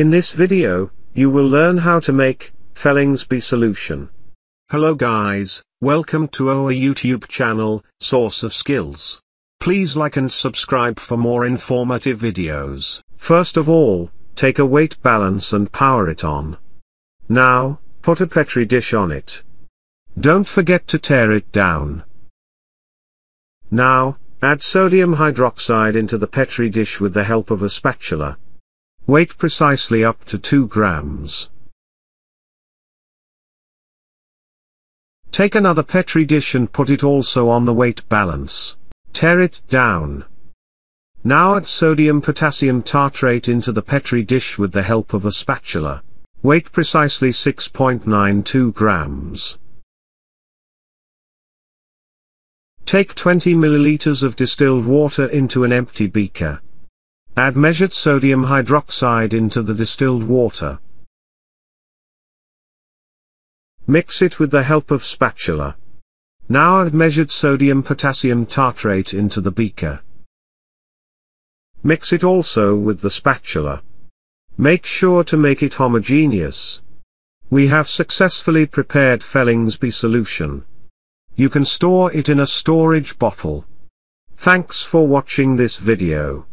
In this video, you will learn how to make Fehling's B solution. Hello guys, welcome to our YouTube channel, Source of Skills. Please like and subscribe for more informative videos. First of all, take a weight balance and power it on. Now, put a petri dish on it. Don't forget to tare it down. Now, add sodium hydroxide into the petri dish with the help of a spatula. Weight precisely up to 2 grams. Take another petri dish and put it also on the weight balance. Tare it down. Now add sodium potassium tartrate into the petri dish with the help of a spatula. Weight precisely 6.92 grams. Take 20 milliliters of distilled water into an empty beaker. Add measured sodium hydroxide into the distilled water. Mix it with the help of spatula. Now add measured sodium potassium tartrate into the beaker. Mix it also with the spatula. Make sure to make it homogeneous. We have successfully prepared Fehling's B solution. You can store it in a storage bottle. Thanks for watching this video.